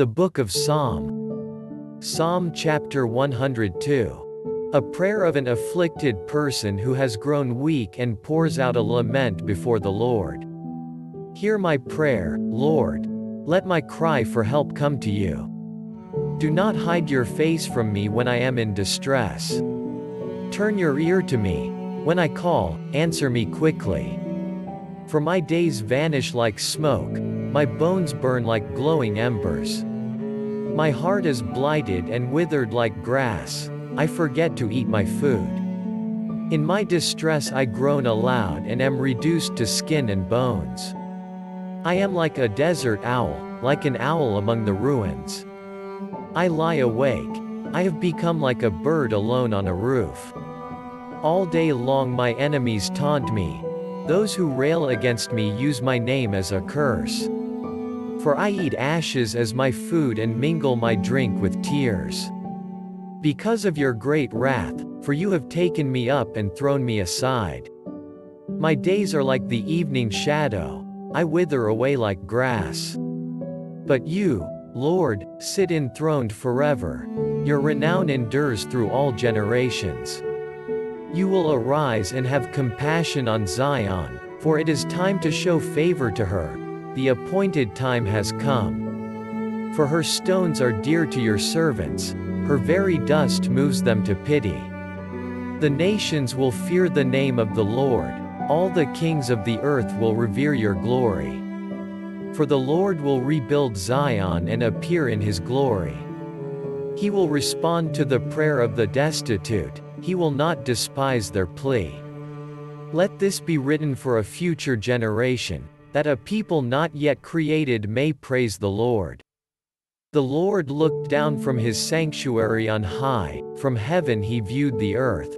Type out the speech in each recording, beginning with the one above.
The Book of Psalm. Psalm chapter 102. A prayer of an afflicted person who has grown weak and pours out a lament before the Lord. Hear my prayer, Lord. Let my cry for help come to you. Do not hide your face from me when I am in distress. Turn your ear to me. When I call, answer me quickly. For my days vanish like smoke, my bones burn like glowing embers. My heart is blighted and withered like grass, I forget to eat my food. In my distress I groan aloud and am reduced to skin and bones. I am like a desert owl, like an owl among the ruins. I lie awake, I have become like a bird alone on a roof. All day long my enemies taunt me, those who rail against me use my name as a curse. For I eat ashes as my food and mingle my drink with tears. Because of your great wrath, for you have taken me up and thrown me aside. My days are like the evening shadow, I wither away like grass. But you, Lord, sit enthroned forever. Your renown endures through all generations. You will arise and have compassion on Zion, for it is time to show favor to her, the appointed time has come. For her stones are dear to your servants, her very dust moves them to pity. The nations will fear the name of the Lord, all the kings of the earth will revere your glory. For the Lord will rebuild Zion and appear in his glory. He will respond to the prayer of the destitute, he will not despise their plea. Let this be written for a future generation, that a people not yet created may praise the Lord. The Lord looked down from his sanctuary on high, from heaven he viewed the earth.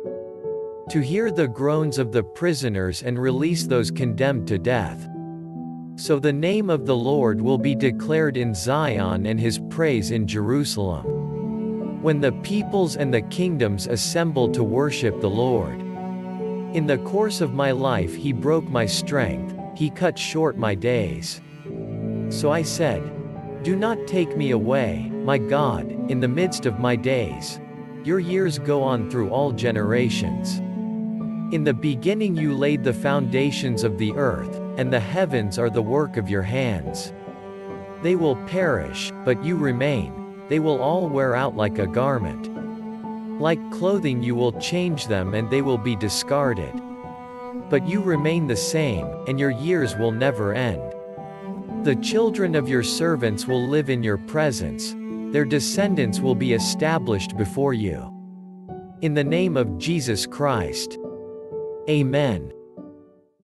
To hear the groans of the prisoners and release those condemned to death. So the name of the Lord will be declared in Zion and his praise in Jerusalem. When the peoples and the kingdoms assemble to worship the Lord. In the course of my life he broke my strength, he cut short my days. So I said, Do not take me away, my God, in the midst of my days. Your years go on through all generations. In the beginning you laid the foundations of the earth, and the heavens are the work of your hands. They will perish, but you remain, they will all wear out like a garment. Like clothing you will change them and they will be discarded. But you remain the same, and your years will never end. The children of your servants will live in your presence, their descendants will be established before you. In the name of Jesus Christ. Amen.